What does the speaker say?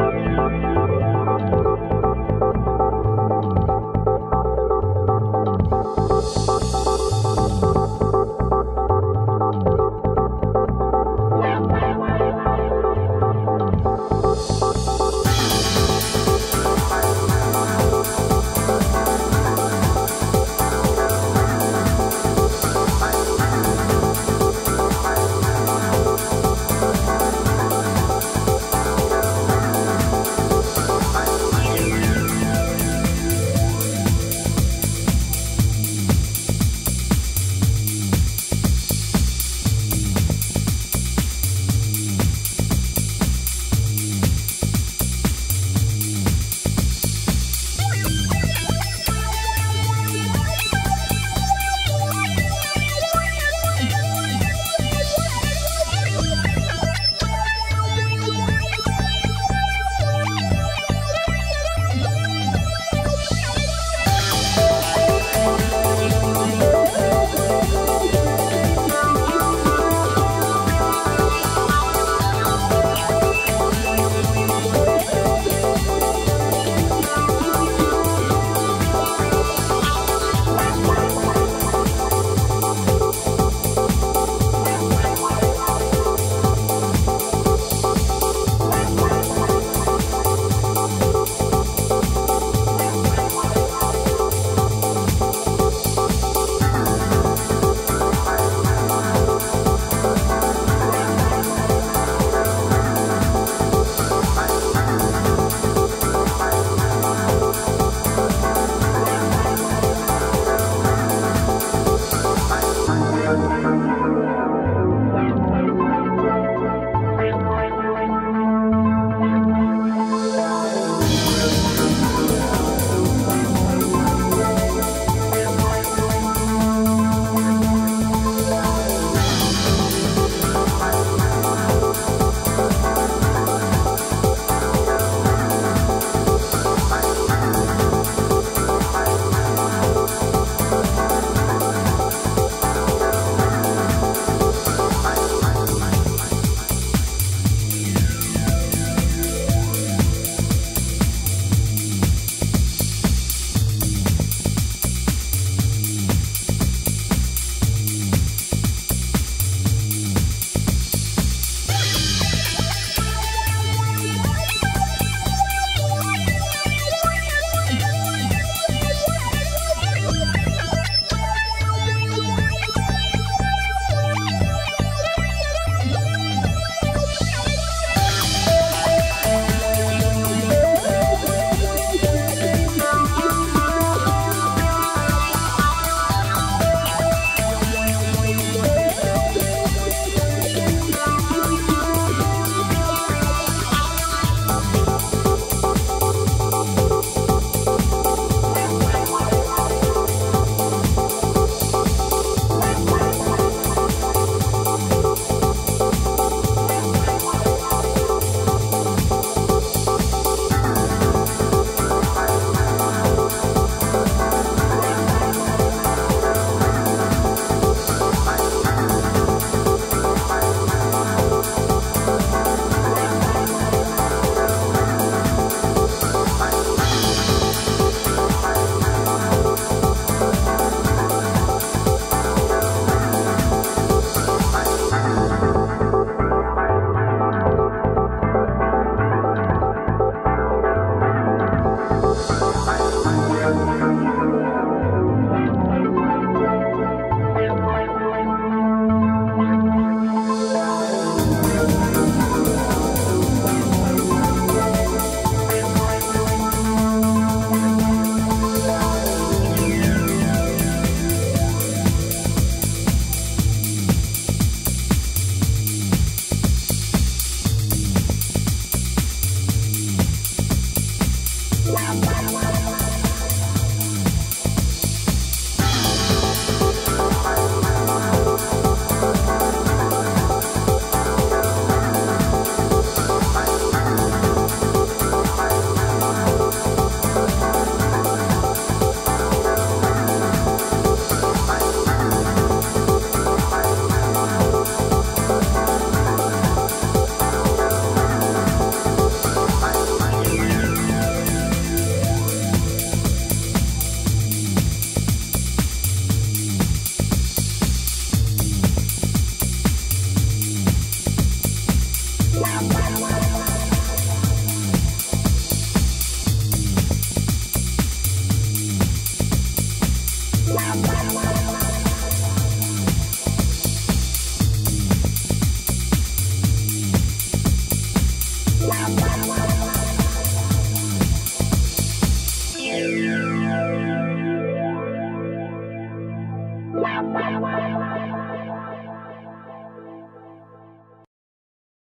Música